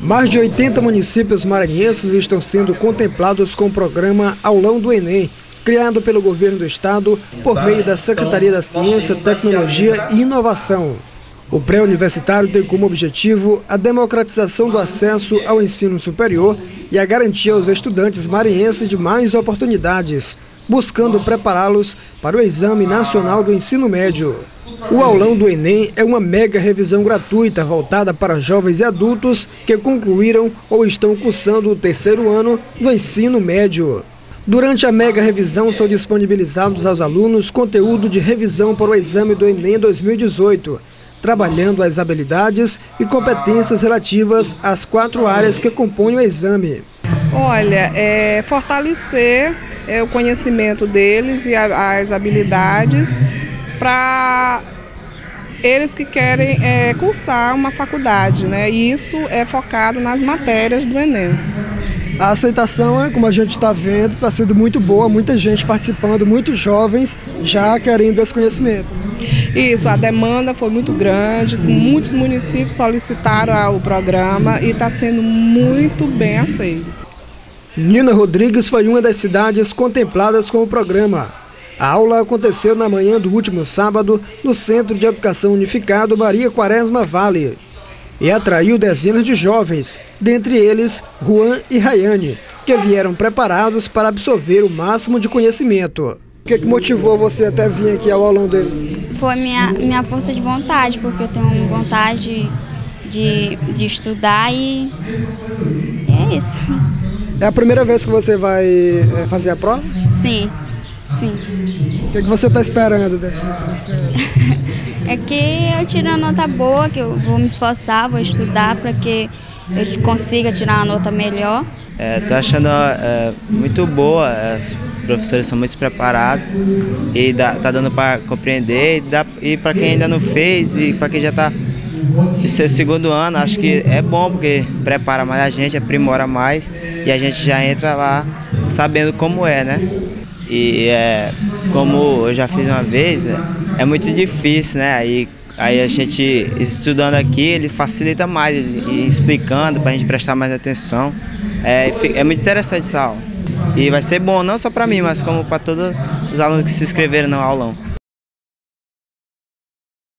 Mais de 80 municípios maranhenses estão sendo contemplados com o programa Aulão do Enem, criado pelo governo do estado por meio da Secretaria da Ciência, Tecnologia e Inovação. O pré-universitário tem como objetivo a democratização do acesso ao ensino superior e a garantia aos estudantes maranhenses de mais oportunidades, buscando prepará-los para o Exame Nacional do Ensino Médio. O aulão do Enem é uma mega revisão gratuita voltada para jovens e adultos que concluíram ou estão cursando o terceiro ano do ensino médio. Durante a mega revisão são disponibilizados aos alunos conteúdo de revisão para o exame do Enem 2018, trabalhando as habilidades e competências relativas às quatro áreas que compõem o exame. Olha, é fortalecer é, o conhecimento deles e a, as habilidades para eles que querem é, cursar uma faculdade, né? E isso é focado nas matérias do Enem. A aceitação, é, como a gente está vendo, está sendo muito boa, muita gente participando, muitos jovens já querendo esse conhecimento. Isso, a demanda foi muito grande, muitos municípios solicitaram o programa e está sendo muito bem aceito. Nina Rodrigues foi uma das cidades contempladas com o programa. A aula aconteceu na manhã do último sábado no Centro de Educação Unificado Maria Quaresma Vale e atraiu dezenas de jovens, dentre eles Juan e Rayane, que vieram preparados para absorver o máximo de conhecimento. O que, é que motivou você até vir aqui ao aulão dele? Foi minha, minha força de vontade, porque eu tenho vontade de, de estudar e é isso. É a primeira vez que você vai é, fazer a prova? Sim, sim. O que, é que você está esperando desse, desse É que eu tire uma nota boa, que eu vou me esforçar, vou estudar para que eu consiga tirar uma nota melhor. Estou é, achando é, muito boa, é, os professores são muito preparados e dá, tá dando para compreender e, dá, e para quem ainda não fez e para quem já está esse segundo ano, acho que é bom porque prepara mais a gente, aprimora mais e a gente já entra lá sabendo como é, né? E é, como eu já fiz uma vez, né, é muito difícil, né? Aí, aí a gente estudando aqui, ele facilita mais, ele, explicando para a gente prestar mais atenção. É, é muito interessante essa aula. E vai ser bom não só para mim, mas como para todos os alunos que se inscreveram no aulão.